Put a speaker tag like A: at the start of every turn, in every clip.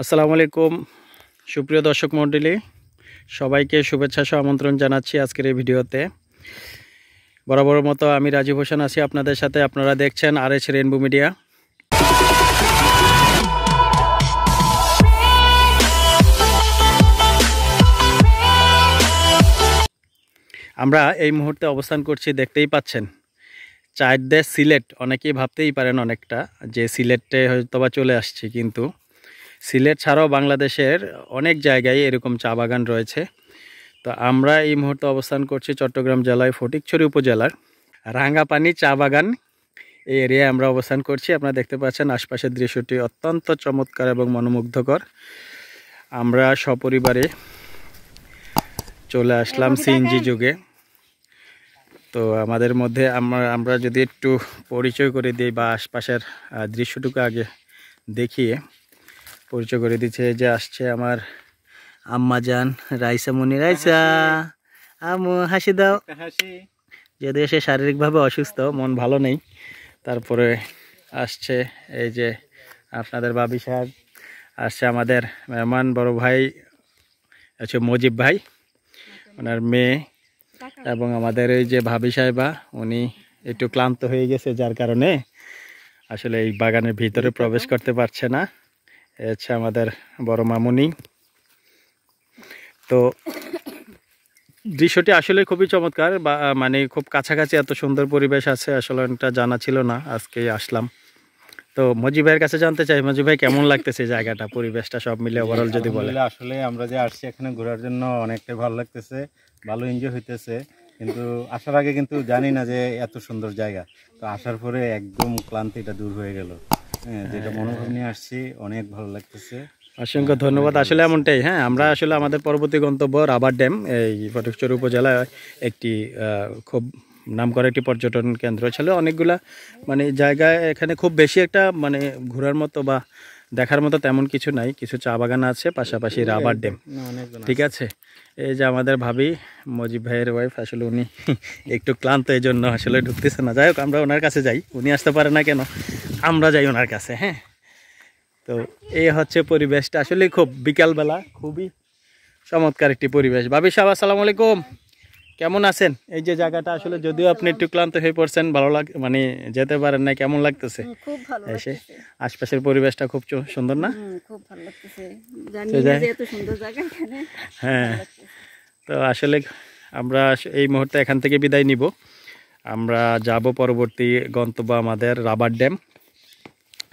A: আসসালামু আলাইকুম। সুপ্রিয় দর্শক মণ্ডলী, সবাইকে শুভেচ্ছা সহ আমন্ত্রণ জানাচ্ছি আজকের এই ভিডিওতে। বরাবর মতো আমি রাজীব হোসেন আছি আপনাদের সাথে। আপনারা দেখছেন আর এস রেনবো মিডিয়া আমরা এই মুহূর্তে অবস্থান করছি, দেখতেই পাচ্ছেন চার দেশ সিলেট। অনেকেই ভাবতেই পারেন অনেকটা যে সিলেটে হয়তো বা চলে আসছি, কিন্তু সিলেট ছাড়াও বাংলাদেশের অনেক জায়গায় এরকম চা বাগান রয়েছে। তো আমরা এই মুহূর্তে অবস্থান করছি চট্টগ্রাম জেলায় ফটিকছড়ি উপজেলার রাঙ্গাপানি চা বাগান এই এরিয়ায় আমরা অবস্থান করছি। আপনারা দেখতে পাচ্ছেন আশপাশের দৃশ্যটি অত্যন্ত চমৎকার এবং মনোমুগ্ধকর। আমরা সপরিবারে চলে আসলাম সিএনজি যুগে। তো আমাদের মধ্যে আমরা আমরা যদি একটু পরিচয় করে দিই বা আশপাশের দৃশ্যটুকু আগে দেখিয়ে। পরিচয় করে দিচ্ছে যে আসছে আমার আম্মা যান রাইসা মনি। রাইসা আমু হাসি দাও। যদিও সে শারীরিকভাবে অসুস্থ মন ভালো নেই। তারপরে আসছে এই যে আপনাদের বাবি সাহেব আসছে আমাদের মেহমান বড় ভাই হচ্ছে মজিব ভাই ওনার মেয়ে এবং আমাদের এই যে ভাবি সাহেবা উনি একটু ক্লান্ত হয়ে গেছে যার কারণে আসলে এই বাগানের ভিতরে প্রবেশ করতে পারছে না। হচ্ছে আমাদের বড় মামুনি। তো দৃশ্যটি আসলে খুবই চমৎকার বা মানে খুব কাছাকাছি এত সুন্দর পরিবেশ আছে, আসলে এটা জানা ছিল না আজকে আসলাম। তো মজিব ভাইয়ের কাছে জানতে চাই, মজিব ভাই কেমন লাগতেছে জায়গাটা, পরিবেশটা সব মিলে ওভারঅল যদি বলে
B: আসলে আমরা যে আসছি এখানে ঘোরার জন্য অনেকটাই ভালো লাগতেছে, ভালো এনজয় হইতেছে, কিন্তু আসার আগে কিন্তু জানি না যে এত সুন্দর জায়গা। তো আসার পরে একদম ক্লান্তিটা দূর হয়ে গেল। যেটা মনোভাব নিয়ে আসছি অনেক ভালো লাগতেছে।
A: অসংখ্য ধন্যবাদ। আসলে এমনটাই হ্যাঁ আমরা আসলে আমাদের পরবর্তী গন্তব্য রাবার ড্যাম এই ফটকচর উপজেলায় একটি খুব নাম করা একটি পর্যটন কেন্দ্র। ছিল অনেকগুলা মানে জায়গায় এখানে খুব বেশি একটা মানে ঘোরার মতো বা দেখার মতো তেমন কিছু নাই কিছু চা বাগান আছে পাশাপাশি রাবার ড্যাম।
B: অনেকজন
A: ঠিক আছে। এই যে আমাদের ভাবি মজিব ভাইয়ের ওয়াইফ আসলে উনি একটু ক্লান্ত এই জন্য আসলে ঢুকতেছে না। যাই হোক আমরা ওনার কাছে যাই। উনি আসতে পারে না কেন? আমরা যাই ওনার কাছে হ্যাঁ? তো এই হচ্ছে পরিবেশটা। আসলে খুব বিকালবেলা খুবই চমৎকার একটি পরিবেশ। ভাবি সাহেব আসসালামু আলাইকুম। কেমন আছেন? এই যে জায়গাটা আসলে যদিও আপনি একটু ক্লান্ত হয়ে পড়ছেন ভালো লাগ মানে যেতে পারেন না কেমন লাগতেছে?
C: খুব ভালো
A: এসে আশপাশের পরিবেশটা খুব সুন্দর না?
C: খুব ভালো লাগতেছে। জানি
A: তো
C: না
A: যাই-
C: যে এত সুন্দর জায়গা এখানে।
A: হ্যাঁ। তো আসলে আমরা এই মুহূর্তে এখান থেকে বিদায় নিব। আমরা যাব পরবর্তী গন্তব্য আমাদের রাবার ড্যাম।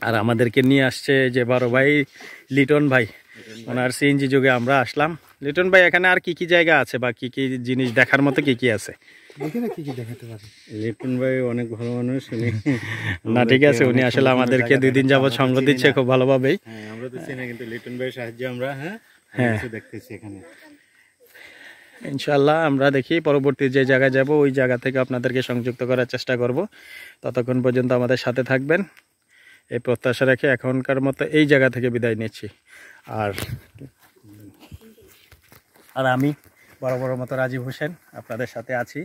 A: আর আমাদেরকে নিয়ে আসছে যে বারো ভাই লিটন ভাই। ওনার সিএনজি যুগে আমরা আসলাম। লিটন ভাই এখানে আর কি কি জায়গা আছে বা কি কি জিনিস দেখার মতো কি কি আছে?
B: লিটন ভাই অনেক ভালো মানুষ উনি
A: না ঠিক আছে উনি আসলে আমাদেরকে দুই দিন যাবত সঙ্গ দিচ্ছে খুব ভালোভাবেই।
B: হ্যাঁ আমরা তো চিনি কিন্তু লিটন ভাইয়ের সাহায্যে আমরা হ্যাঁ
A: হ্যাঁ।
B: কিছু দেখতেছি এখানে।
A: ইনশাল্লাহ আমরা দেখি পরবর্তী যে জায়গায় যাব ওই জায়গা থেকে আপনাদেরকে সংযুক্ত করার চেষ্টা করব। ততক্ষণ পর্যন্ত আমাদের সাথে থাকবেন। এই প্রত্যাশা রেখে এখনকার মতো এই জায়গা থেকে বিদায় নিচ্ছি। আর আর আমি বড় বড় মতো রাজীব হোসেন আপনাদের সাথে আছি।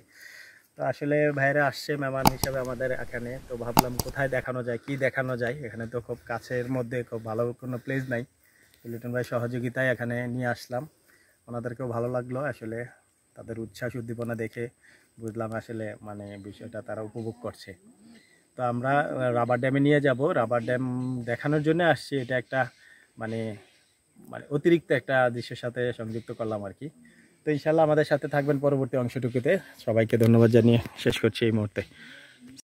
A: তো আসলে ভাইরা আসছে মেহমান হিসেবে আমাদের এখানে। তো ভাবলাম কোথায় দেখানো যায়, কি দেখানো যায়? এখানে তো খুব কাছের মধ্যে খুব ভালো কোনো প্লেস নাই। লিটন ভাই সহযোগিতায় এখানে নিয়ে আসলাম। ওনাদেরকেও ভালো লাগল আসলে। তাদের উচ্ছ্বাস উদ্দীপনা দেখে বুঝলাম আসলে মানে বিষয়টা তারা উপভোগ করছে। তো আমরা রাবার ড্যামে নিয়ে যাব। রাবার ড্যাম দেখানোর জন্য আসছি। এটা একটা মানে মানে অতিরিক্ত একটা দৃশ্যের সাথে সংযুক্ত করলাম আর কি। তো ইনশাল্লাহ আমাদের সাথে থাকবেন পরবর্তী অংশটুকুতে। সবাইকে ধন্যবাদ জানিয়ে শেষ করছি এই মুহূর্তে।